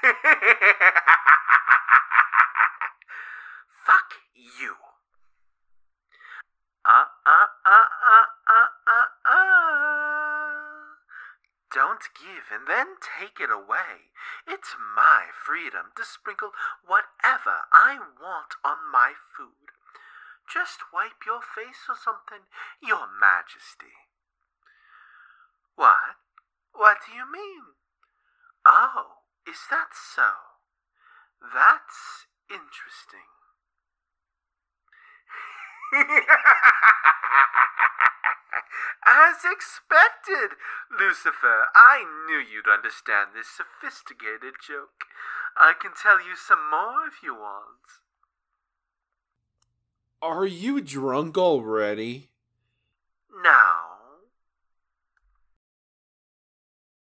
Fuck you. Uh, uh, uh, uh, uh, uh, uh. Don't give and then take it away. It's my freedom to sprinkle whatever I want on my food. Just wipe your face or something, Your Majesty. What? What do you mean? Is that so? That's interesting. As expected, Lucifer. I knew you'd understand this sophisticated joke. I can tell you some more if you want. Are you drunk already?